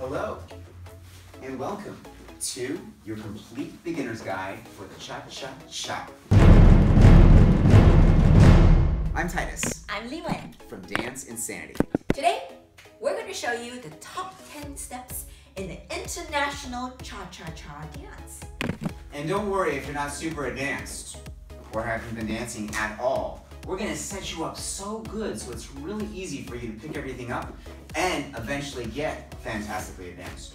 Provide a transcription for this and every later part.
Hello, and welcome to your complete beginner's guide for the cha-cha-cha. I'm Tytus I'm Wen. from Dance Insanity. Today, we're going to show you the top 10 steps in the international cha-cha-cha dance. And don't worry if you're not super advanced or haven't been dancing at all. We're gonna set you up so good so it's really easy for you to pick everything up and eventually get fantastically advanced.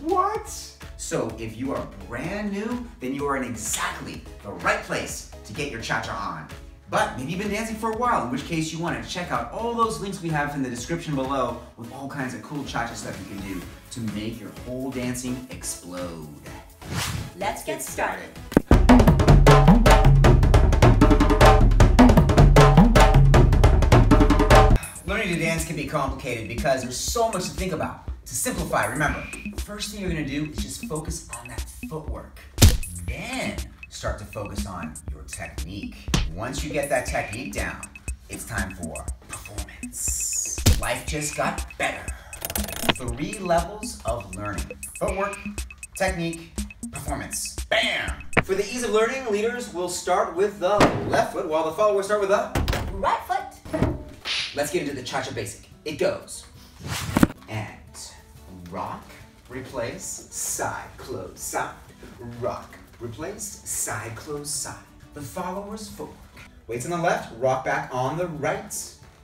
What? So if you are brand new, then you are in exactly the right place to get your cha-cha on. But maybe you've been dancing for a while, in which case you want to check out all those links we have in the description below with all kinds of cool cha-cha stuff you can do to make your whole dancing explode. Let's get started. Learning to dance can be complicated because there's so much to think about. To simplify, remember, first thing you're gonna do is just focus on that footwork. Then start to focus on your technique. Once you get that technique down, it's time for performance. Life just got better. Three levels of learning. Footwork, technique, performance. Bam! For the ease of learning, leaders will start with the left foot while the followers start with the Right foot. Let's get into the cha-cha basic. It goes. And rock, replace, side, close, side. Rock, replace, side, close, side. The follower's footwork. Weights on the left, rock back on the right,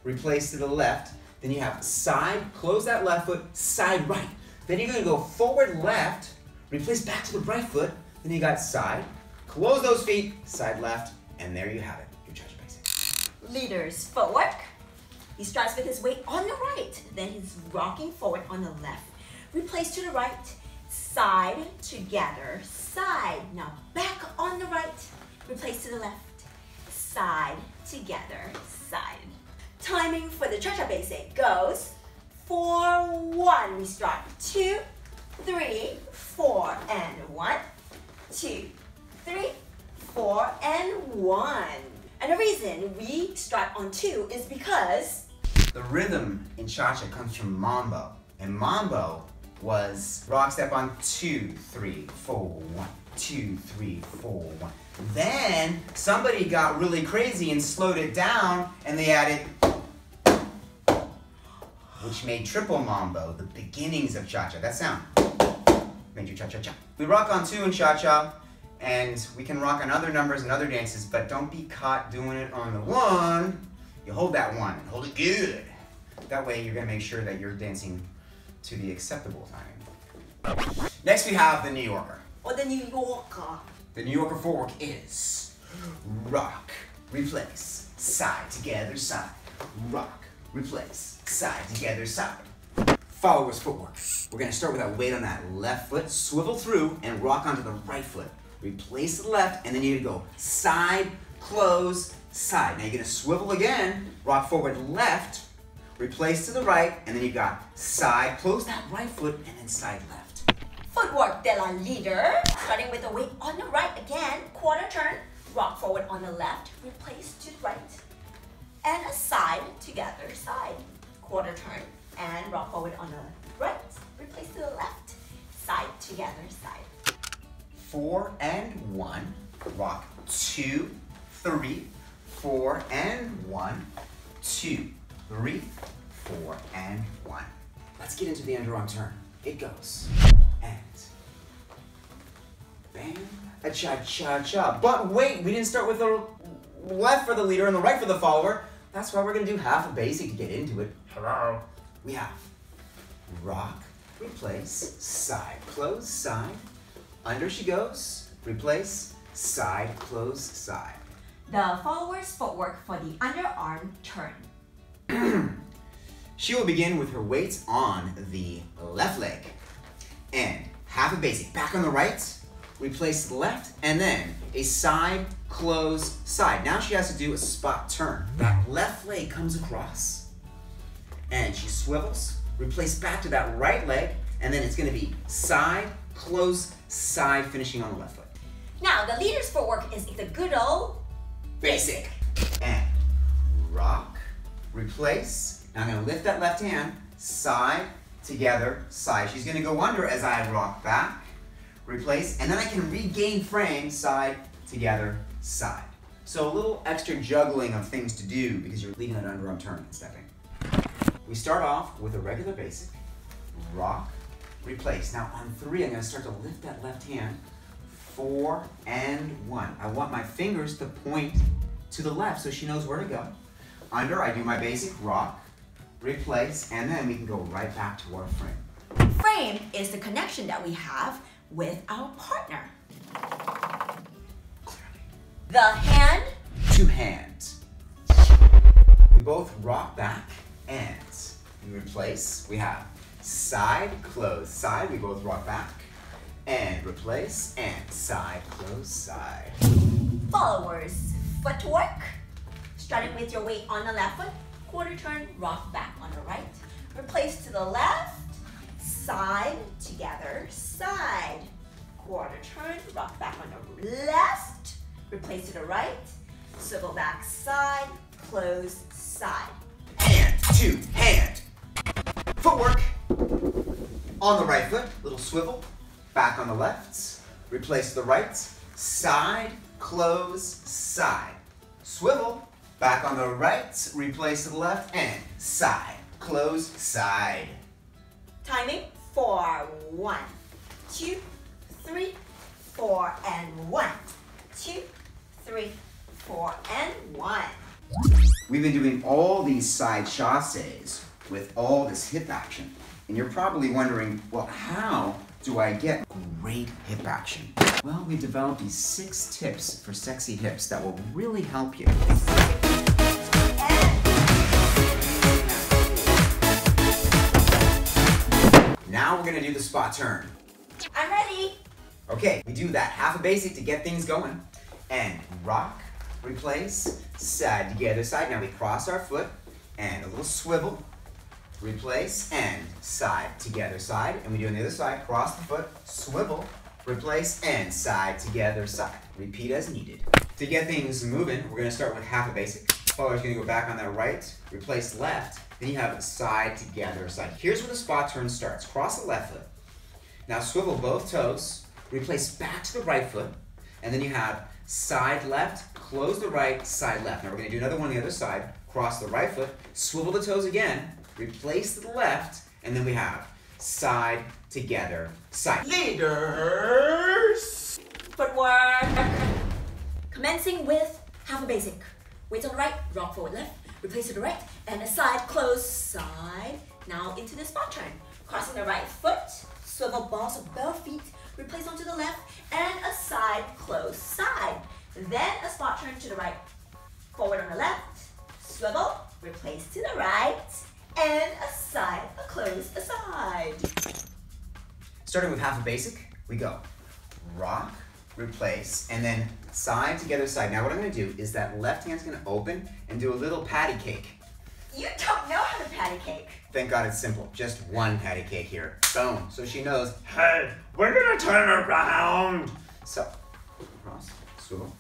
replace to the left. Then you have side, close that left foot, side right. Then you're gonna go forward left, replace back to the right foot. Then you got side, close those feet, side left, and there you have it, your cha-cha basic. Leader's footwork. He starts with his weight on the right. Then he's rocking forward on the left. Replace to the right. Side together. Side. Now back on the right. Replace to the left. Side together. Side. Timing for the cha-cha basic goes four, one. We start two, three, four, and one, two, three, four, and one. And the reason we start on two is because The rhythm in cha-cha comes from mambo, and mambo was rock step on two, three, four, one, two, three, four, one. Then somebody got really crazy and slowed it down, and they added, which made triple mambo, the beginnings of cha-cha. That sound made you cha-cha-cha. We rock on two in cha-cha, and we can rock on other numbers and other dances, but don't be caught doing it on the one. You hold that one, hold it good. That way you're gonna make sure that you're dancing to the acceptable time. Next we have the New Yorker. or the New Yorker. The New Yorker footwork is rock, replace, side together, side. Rock, replace, side together, side. Followers footwork. We're gonna start with our weight on that left foot, swivel through, and rock onto the right foot. Replace the left, and then gonna go side, close, side. Now you're gonna swivel again, rock forward left, replace to the right, and then you've got side, close that right foot, and then side left. Footwork de la leader. Starting with the weight on the right again. Quarter turn. Rock forward on the left. Replace to the right. And a side together. Side. Quarter turn. And rock forward on the right. Replace to the left. Side together. Side. four and one, rock two, three, four and one, two, three, four and one. Let's get into the underarm turn. It goes and bam, a cha cha cha. But wait, we didn't start with the left for the leader and the right for the follower. That's why we're gonna do half a basic to get into it. Hello. We have rock, replace, side, close, side. Under she goes, replace, side, close, side. The follower's footwork for the underarm turn. She will begin with her weights on the left leg. And half a basic. Back on the right, replace the left, and then a side, close, side. Now she has to do a spot turn. That left leg comes across, and she swivels, replace back to that right leg, and then it's gonna be side, close, side, finishing on the left foot. Now, the leader's footwork is the good old Basic. And rock, replace. Now I'm gonna lift that left hand, side, together, side. She's gonna go under as I rock back, replace, and then I can regain frame, side, together, side. So a little extra juggling of things to do because you're leaving it under arm turn and stepping. We start off with a regular basic, rock, replace. Now on three, I'm gonna start to lift that left hand, four and one. I want my fingers to point to the left so she knows where to go. Under, I do my basic rock, replace, and then we can go right back to our frame. Frame is the connection that we have with our partner. The hand, Two hands. We both rock back and we replace. We have side, close, side. We both rock back and replace and side, close, side. followers, footwork. Starting with your weight on the left foot, quarter turn, rock back on the right. Replace to the left, side, together, side. Quarter turn, rock back on the left. Replace to the right, swivel back, side, close, side. Hand, two, hand. Footwork. On the right foot, little swivel. Back on the left. Replace the right. Side, close, side. Swivel. Back on the right. Replace the left. And side, close, side. Timing for one, two, three, four, and one, two, three, four, and one. We've been doing all these side chasses with all this hip action. And you're probably wondering, well, how do I get great hip action? Well, we developed these six tips for sexy hips that will really help you. Now we're gonna do the spot turn. I'm ready. Okay, we do that half a basic to get things going. And rock, replace, side to the other side. Now we cross our foot and a little swivel, replace, and side together side. And we do on the other side, cross the foot, swivel, replace, and side together side. Repeat as needed. To get things moving, we're gonna start with half a basic. Follower's gonna go back on that right, replace left, then you have side together side. Here's where the spot turn starts. Cross the left foot, now swivel both toes, replace back to the right foot, and then you have side left, close the right, side left. Now we're gonna do another one on the other side, cross the right foot, swivel the toes again, replace to the left, and then we have side, together, side. Leaders! Footwork. Commencing with half a basic. Weight on the right, rock forward left, replace to the right, and a side, close, side. Now into the spot turn. Crossing the right foot, swivel balls of both feet, replace onto the left, and a side, close, side. Then a spot turn to the right, forward on the left, swivel, replace to the right, and a side, a close, a side. Starting with half a basic, we go rock, replace, and then side, together, side. Now what I'm gonna do is that left hand's gonna open and do a little patty cake. You don't know how to patty cake. Thank God it's simple. Just one patty cake here. Boom. So she knows, hey, we're gonna turn around. So, cross, swivel.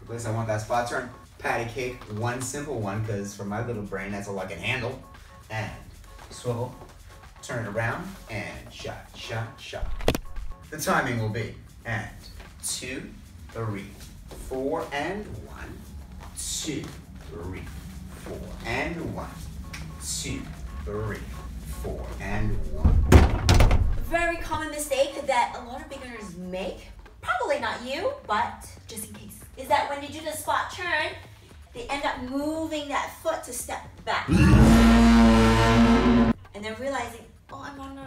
Replace, I want that spot turn. Patty cake, one simple one, because for my little brain, that's all I can handle. And swivel, turn it around, and shot, shot, shot. The timing will be, and two, three, four, and one, two, three, four, and one, two, three, four, and one. Very common mistake that a lot of beginners make, probably not you, but just in case, is that when you do the spot turn, they end up moving that foot to step back.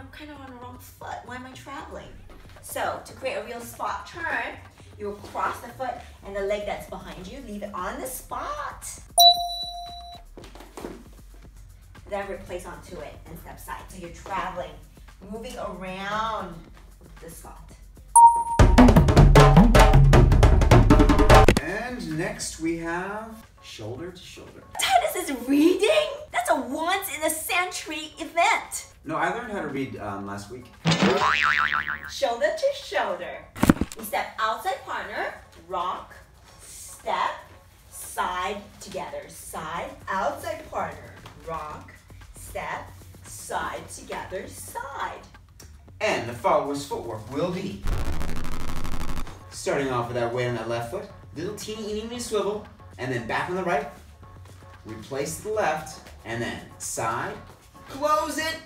I'm kind of on the wrong foot. Why am I traveling? So to create a real spot turn, you will cross the foot and the leg that's behind you, leave it on the spot. Then replace onto it and step side. So you're traveling, moving around the spot. And next we have shoulder to shoulder. Tytus is reading? That's a once in a century event. No, I learned how to read um, last week. Shoulder to shoulder. We step outside partner, rock, step, side together, side, outside partner, rock, step, side, together, side. And the follower's footwork will be starting off with that weight on that left foot, little teeny weeny swivel, and then back on the right, replace the left, and then side, close it,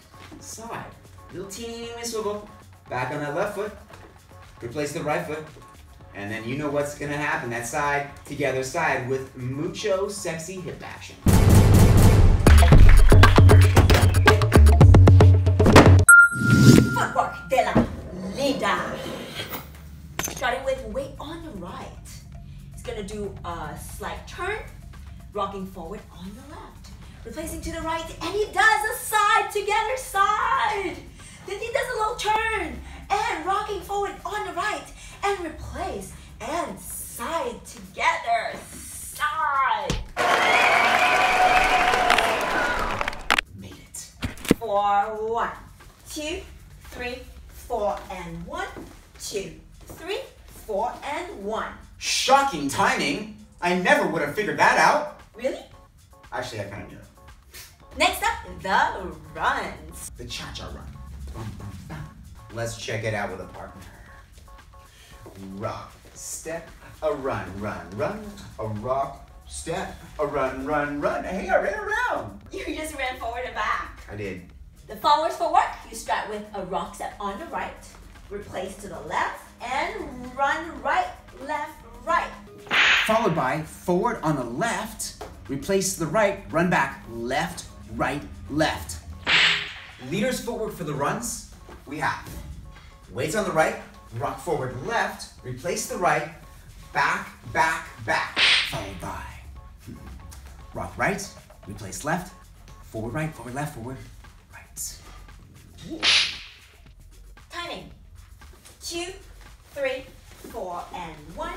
side, little teeny weeny swivel, back on that left foot, replace the right foot, and then you know what's gonna happen. That side, together side with mucho sexy hip action. Footwork de la leader. Starting with weight on the right. He's gonna do a slight turn, rocking forward on the left. Replacing to the right, and he does a side together side. Then he does a little turn and rocking forward on the right and replace and side together side. Made it. Four, one, two, three, four, and one, two, three, four, and one. Shocking timing. I never would have figured that out. Really? Actually, I kind of it. Next up, the runs. The cha-cha run. Bum, bum, bum. Let's check it out with a partner. Rock, step, a run, run, run, a rock, step, a run, run, run. Hey, I ran around. You just ran forward and back. I did. The followers footwork, you start with a rock step on the right, replace to the left, and run right, left, right. Followed by forward on the left, replace the right, run back, left, right, left. Leader's footwork for the runs, we have weights on the right, rock forward left, replace the right, back, back, back. Followed by hmm, rock right, replace left, forward right, forward left, forward right. Timing. Two, three, four, and one,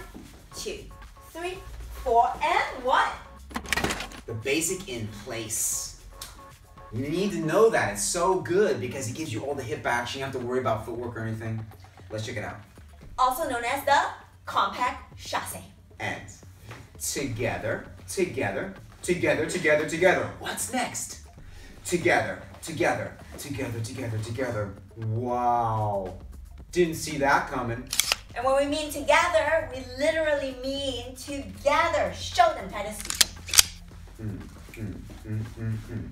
two, three, four, and one. The basic in place. You need to know that. It's so good because it gives you all the hip action. You don't have to worry about footwork or anything. Let's check it out. Also known as the compact chasse. And together, together, together, together, together. What's next? Together, together, together, together, together. Wow. Didn't see that coming. And when we mean together, we literally mean together. Show them, Tytus. Mm, mm, mm, mm, mm.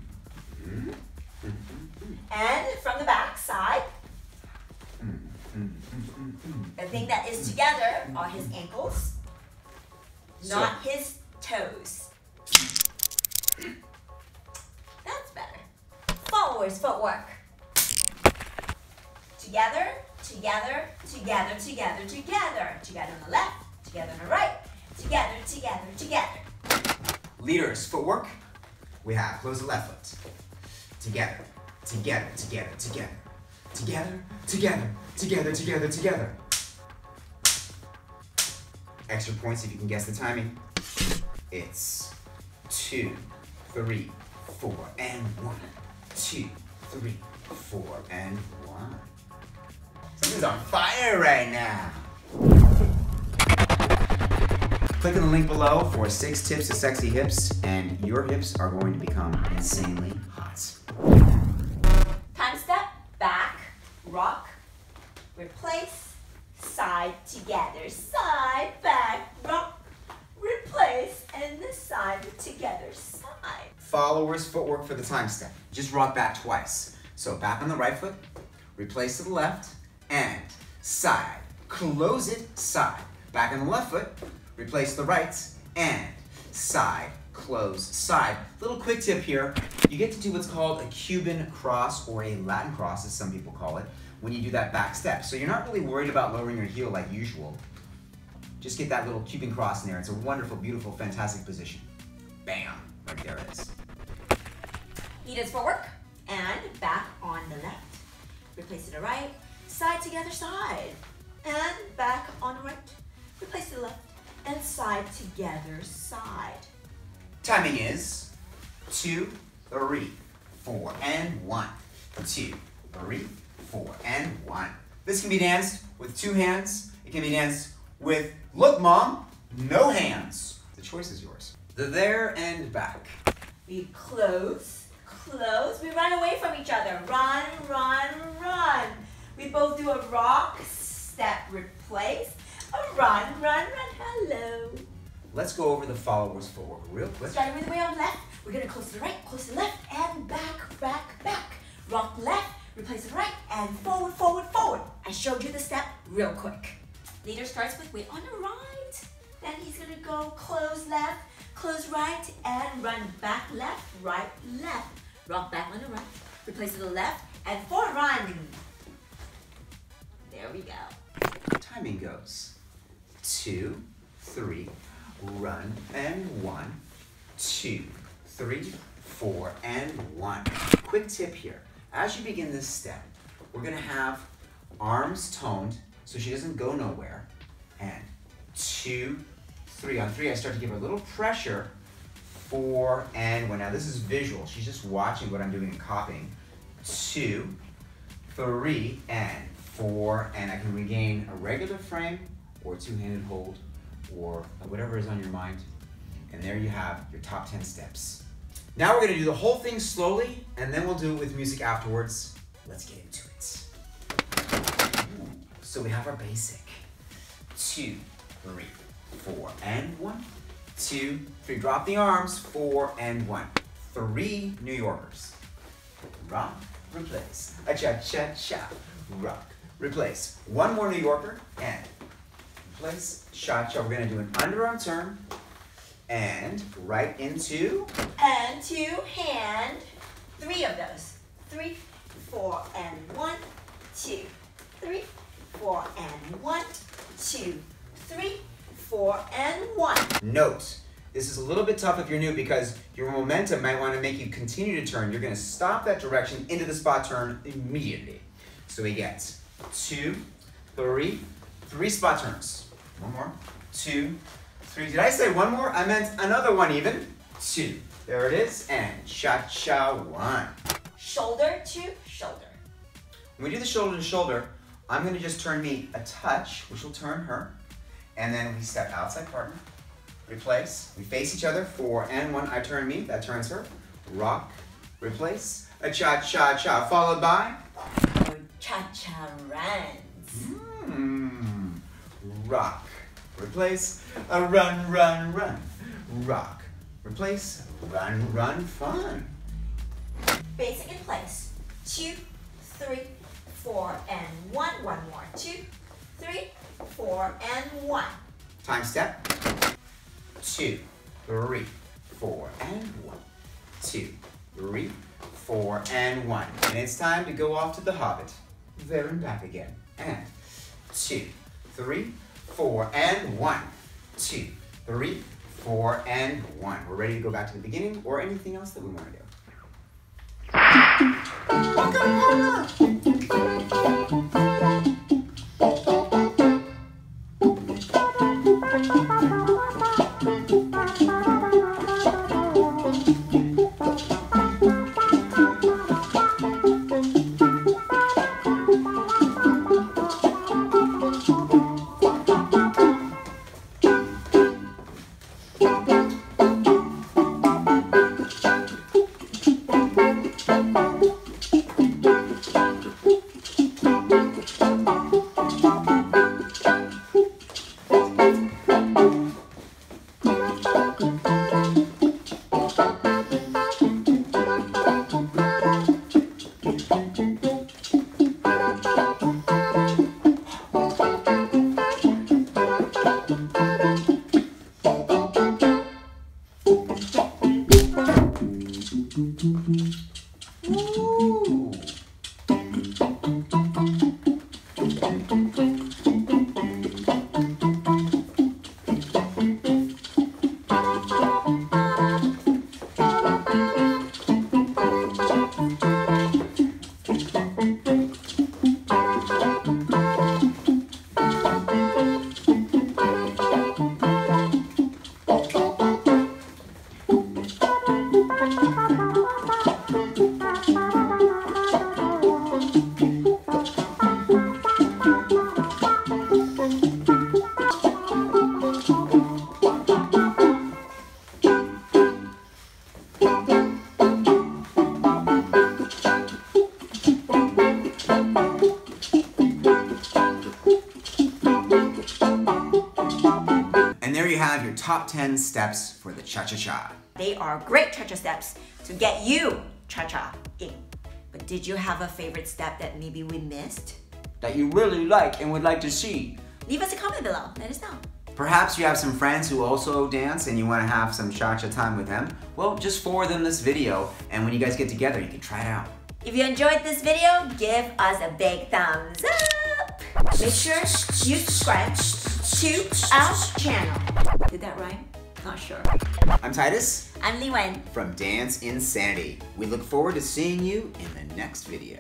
And from the back side, the thing that is together are his ankles, So- not his toes. That's better. Followers footwork. Together, together, together, together, together. Together on the left, together on the right, together, together, together. Leaders, footwork. We have close the left foot. Together, together, together, together. Together, together, together, together, together. Extra points if you can guess the timing. It's two, three, four, and one. Two, three, four, and one. Something's on fire right now. Click on the link below for six tips to sexy hips, and your hips are going to become insanely hot. Time step, back, rock, replace, side together, side, back, rock, replace, and the side together, side. Followers footwork for the time step. Just rock back twice. So back on the right foot, replace to the left, and side. Close it, side. Back on the left foot, replace the right, and side. Close, side. Little quick tip here. You get to do what's called a Cuban cross or a Latin cross, as some people call it, when you do that back step. So you're not really worried about lowering your heel like usual. Just get that little Cuban cross in there. It's a wonderful, beautiful, fantastic position. Bam! Right there it is. Leaders footwork, and back on the left. Replace to the right, side together, side. And back on the right, replace to the left, and side together, side. Timing is two, three, four, and one. Two, three, four, and one. This can be danced with two hands. It can be danced with, look, mom, no hands. The choice is yours. The there and back. We close, close. We run away from each other. Run, run, run. We both do a rock, step, replace. A run, run, run. Hello. Let's go over the followers forward real quick. Starting with the way on the left, we're gonna close to the right, close to the left, and back, back, back. Rock left, replace the right, and forward, forward, forward. I showed you the step real quick. Leader starts with weight on the right. Then he's gonna go close left, close right, and run back left, right, left. Rock back on the right, replace to the left, and forward run. There we go. Timing goes two, three, run, and one, two, three, four, and one. Quick tip here. As you begin this step, we're gonna have arms toned so she doesn't go nowhere. And two, three. On three, I start to give her a little pressure. Four and one. Now this is visual. She's just watching what I'm doing and copying. Two, three, and four. And I can regain a regular frame or two-handed hold or whatever is on your mind. And there you have your top 10 steps. Now we're gonna do the whole thing slowly and then we'll do it with music afterwards. Let's get into it. So we have our basic. Two, three, four, and one. Two, three, drop the arms, four and one. Three New Yorkers. Rock, replace. A cha-cha-cha. Rock, replace. One more New Yorker and replace. shot cha We're gonna do an underarm turn and right into And two hand, three of those. Three, four, and one, two, three, four, and one, two, three, four, and one. Note, this is a little bit tough if you're new because your momentum might want to make you continue to turn. You're going to stop that direction into the spot turn immediately. So we get two, three, three spot turns. One more, two, three. Did I say one more? I meant another one even. Two. There it is. And cha-cha one. Shoulder to shoulder. When we do the shoulder to shoulder, I'm going to just turn me a touch, which will turn her. And then we step outside partner, replace. We face each other, four and one. I turn me, that turns her. Rock, replace. A cha-cha-cha, followed by... Cha-cha runs. Hmm. Rock, replace. A run, run, run. Rock, replace. Run, run, fun. Basic in place. Two, three, four, and one. One more. Two, three, four, and one. Time step. Two, three, four, and one. Two, three, four, and one. And it's time to go off to the Hobbit. There and back again. And two, three, four, and one. Two, three, four, and one. We're ready to go back to the beginning or anything else that we want to do. 10 steps for the cha-cha-cha. They are great cha-cha steps to get you cha-cha in. But did you have a favorite step that maybe we missed? That you really like and would like to see. Leave us a comment below. Let us know. Perhaps you have some friends who also dance and you want to have some cha-cha time with them. Well, just forward them this video and when you guys get together, you can try it out. If you enjoyed this video, give us a big thumbs up. Make sure you subscribe to our channel. Did that rhyme? Not sure. I'm Tytus I'm LiWen. from Dance Insanity. We look forward to seeing you in the next video.